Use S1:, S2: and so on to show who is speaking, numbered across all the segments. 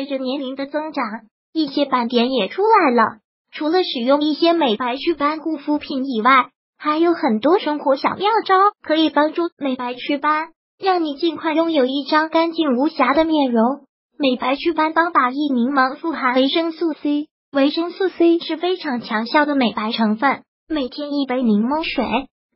S1: 随着年龄的增长，一些斑点也出来了。除了使用一些美白祛斑护肤品以外，还有很多生活小妙招可以帮助美白祛斑，让你尽快拥有一张干净无瑕的面容。美白祛斑方法一：柠檬富含维生素 C，维生素 C 是非常强效的美白成分。每天一杯柠檬水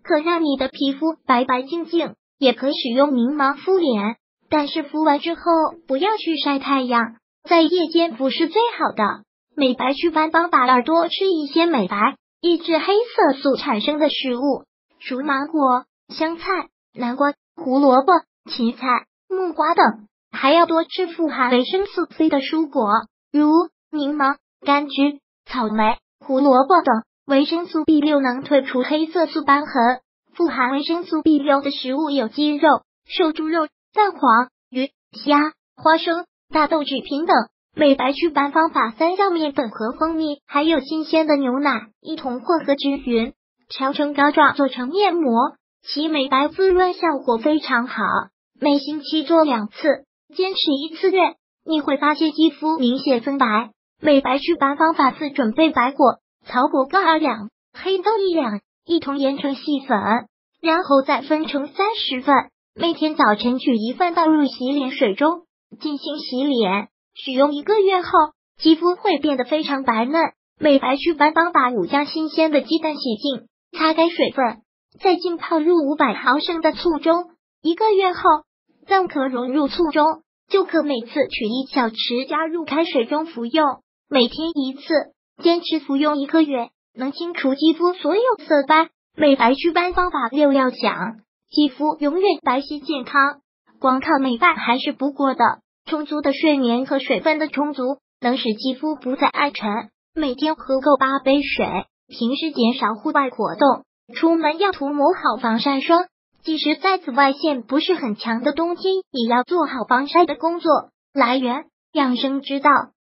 S1: 可让你的皮肤白白净净，也可使用柠檬敷脸，但是敷完之后不要去晒太阳，在夜间敷是最好的。美白祛斑方法二：多吃一些美白。抑制黑色素产生的食物，如芒果、香菜、南瓜、胡萝卜、芹菜、木瓜等，还要多吃富含维生素 C 的蔬果，如柠檬、柑橘、草莓、胡萝卜等。维生素 B 六能退除黑色素斑痕。富含维生素 B 六的食物有鸡肉、瘦猪肉、蛋黄、鱼、虾、花生、大豆制品等。美白祛斑方法三：让面粉和蜂蜜还有新鲜的牛奶一同混合均匀，调成膏状做成面膜，其美白滋润效果非常好。每星期做两次，坚持一次月，你会发现肌肤明显增白。美白祛斑方法四：准备白果、草果各二两，黑豆一两，一同研成细粉，然后再分成三十份，每天早晨取一份倒入洗脸水中进行洗脸。使用一个月后，肌肤会变得非常白嫩。美白祛斑方法五：将新鲜的鸡蛋洗净，擦干水分，再浸泡入五百毫升的醋中。一个月后，蛋壳融入醋中，就可每次取一小匙，加入开水中服用。每天一次，坚持服用一个月，能清除肌肤所有色斑。美白祛斑方法六：要讲肌肤永远白皙健康，光靠美白还是不过的。充足的睡眠和水分的充足，能使肌肤不再暗沉。每天喝够八杯水，平时减少户外活动，出门要涂抹好防晒霜。即使在紫外线不是很强的冬天，也要做好防晒的工作。来源：养生之道。